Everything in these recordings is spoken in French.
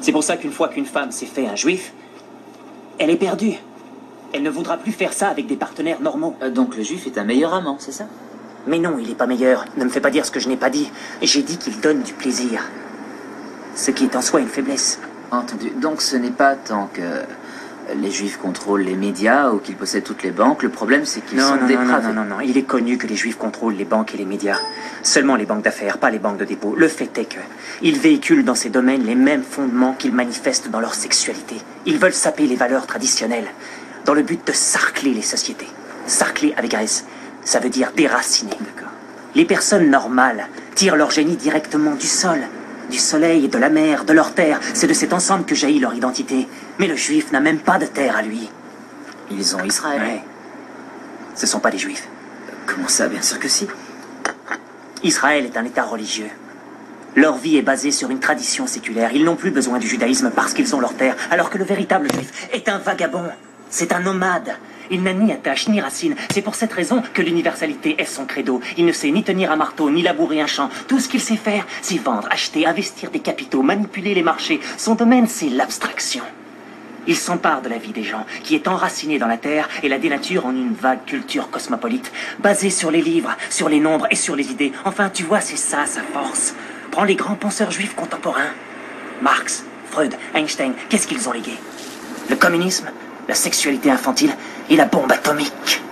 C'est pour ça qu'une fois qu'une femme s'est fait un juif, elle est perdue. Elle ne voudra plus faire ça avec des partenaires normaux. Euh, donc le juif est un meilleur amant, c'est ça? Mais non, il n'est pas meilleur. Ne me fais pas dire ce que je n'ai pas dit. J'ai dit qu'il donne du plaisir. Ce qui est en soi une faiblesse. Entendu. Donc ce n'est pas tant que les juifs contrôlent les médias ou qu'ils possèdent toutes les banques. Le problème, c'est qu'ils sont non, non, non, dépravés. non, non, non. Il est connu que les juifs contrôlent les banques et les médias. Seulement les banques d'affaires, pas les banques de dépôt. Le fait est que ils véhiculent dans ces domaines les mêmes fondements qu'ils manifestent dans leur sexualité. Ils veulent saper les valeurs traditionnelles dans le but de sarcler les sociétés. Sarcler avec S, ça veut dire déraciner. Les personnes normales tirent leur génie directement du sol, du soleil, de la mer, de leur terre. C'est de cet ensemble que jaillit leur identité. Mais le juif n'a même pas de terre à lui. Ils ont Israël. Ouais. Ce sont pas des juifs. Comment ça Bien sûr que si. Israël est un État religieux. Leur vie est basée sur une tradition séculaire. Ils n'ont plus besoin du judaïsme parce qu'ils ont leur terre, alors que le véritable juif est un vagabond. C'est un nomade. Il n'a ni attache ni racine. C'est pour cette raison que l'universalité est son credo. Il ne sait ni tenir un marteau, ni labourer un champ. Tout ce qu'il sait faire, c'est vendre, acheter, investir des capitaux, manipuler les marchés. Son domaine, c'est l'abstraction. Il s'empare de la vie des gens, qui est enracinée dans la terre et la dénature en une vague culture cosmopolite, basée sur les livres, sur les nombres et sur les idées. Enfin, tu vois, c'est ça sa force. Prends les grands penseurs juifs contemporains. Marx, Freud, Einstein, qu'est-ce qu'ils ont légué? Le communisme, la sexualité infantile? Et la bombe atomique.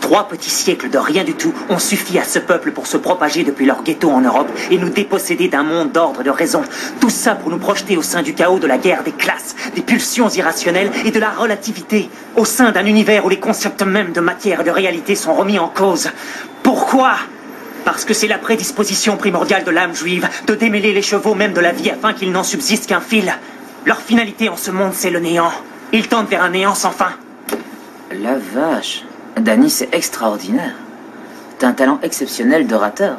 Trois petits siècles de rien du tout ont suffi à ce peuple pour se propager depuis leur ghetto en Europe et nous déposséder d'un monde d'ordre de raison. Tout ça pour nous projeter au sein du chaos de la guerre des classes, des pulsions irrationnelles et de la relativité, au sein d'un univers où les concepts mêmes de matière et de réalité sont remis en cause. Pourquoi? Parce que c'est la prédisposition primordiale de l'âme juive de démêler les chevaux même de la vie afin qu'il n'en subsiste qu'un fil. Leur finalité en ce monde, c'est le néant. Ils tendent vers un néant sans fin. La vache. Danny, c'est extraordinaire. T'as un talent exceptionnel d'orateur.